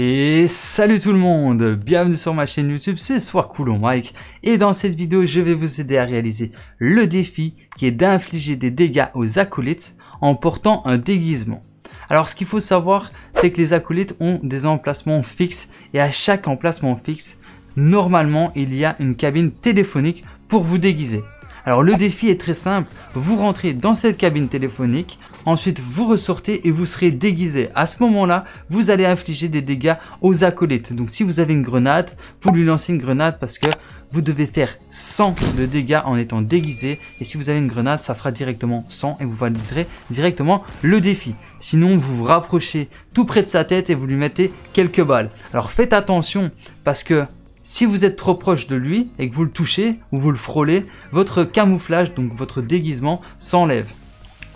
Et salut tout le monde, bienvenue sur ma chaîne YouTube, c'est Coulon Mike et dans cette vidéo je vais vous aider à réaliser le défi qui est d'infliger des dégâts aux acolytes en portant un déguisement. Alors ce qu'il faut savoir c'est que les acolytes ont des emplacements fixes et à chaque emplacement fixe, normalement il y a une cabine téléphonique pour vous déguiser. Alors le défi est très simple, vous rentrez dans cette cabine téléphonique, ensuite vous ressortez et vous serez déguisé. À ce moment-là, vous allez infliger des dégâts aux acolytes. Donc si vous avez une grenade, vous lui lancez une grenade parce que vous devez faire 100 de dégâts en étant déguisé. Et si vous avez une grenade, ça fera directement 100 et vous validerez directement le défi. Sinon, vous vous rapprochez tout près de sa tête et vous lui mettez quelques balles. Alors faites attention parce que si vous êtes trop proche de lui et que vous le touchez ou vous le frôlez, votre camouflage, donc votre déguisement, s'enlève.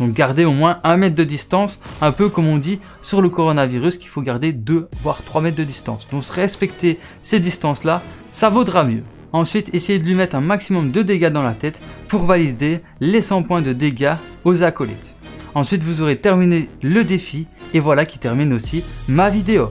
Donc gardez au moins 1 mètre de distance, un peu comme on dit sur le coronavirus qu'il faut garder 2 voire 3 mètres de distance. Donc respecter ces distances-là, ça vaudra mieux. Ensuite, essayez de lui mettre un maximum de dégâts dans la tête pour valider les 100 points de dégâts aux acolytes. Ensuite, vous aurez terminé le défi et voilà qui termine aussi ma vidéo.